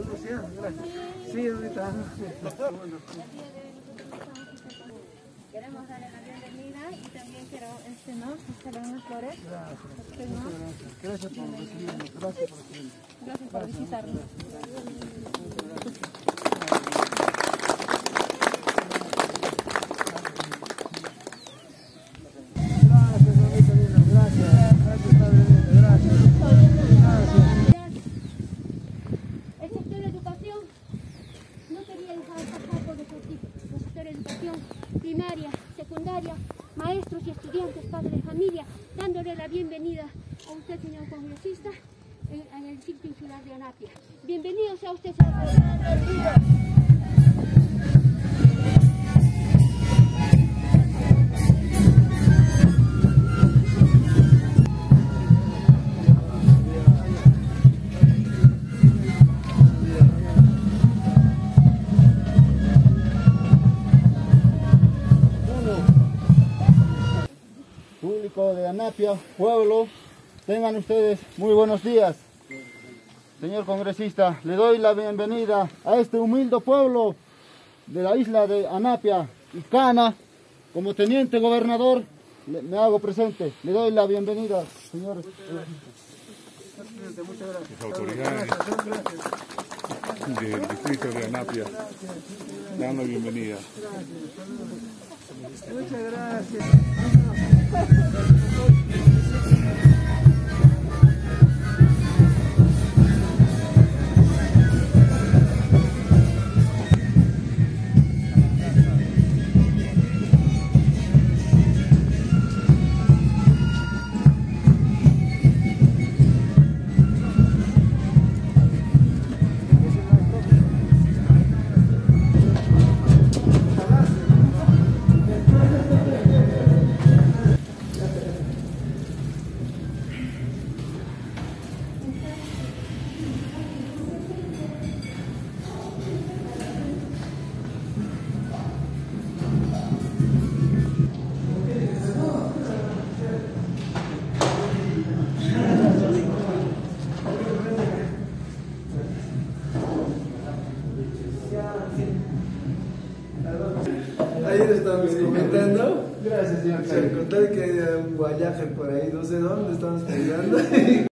Sí, ahorita. Queremos darle la bienvenida y también quiero este, ¿no? Unas flores. Este, ¿no? Gracias por recibirnos. Gracias por recibirnos. Gracias por visitarnos. Primaria, secundaria, maestros y estudiantes, padres de familia, dándole la bienvenida a usted, señor congresista, en, en el circo insular de Anapia. Bienvenido sea usted, señor. Público de Anapia, pueblo, tengan ustedes muy buenos días. Señor congresista, le doy la bienvenida a este humilde pueblo de la isla de Anapia y Cana. Como teniente gobernador, le- me hago presente. Le doy la bienvenida, señor. Muchas gracias. Las autoridades del distrito de Anapia dan la bienvenida. Muchas gracias. Ayer estábamos comentando. Gracias, señor. Se contar que hay un guayaje por ahí, no sé dónde estamos peleando.